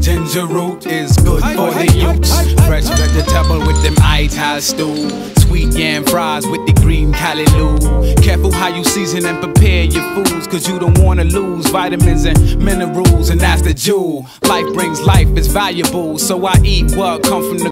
Ginger root is good for the youths. Fresh vegetable with them ital stew. Sweet yam fries with the green callaloo. Careful how you season and prepare your foods, cause you don't wanna lose vitamins and minerals, and that's the jewel. Life brings life, it's valuable, so I eat what come from the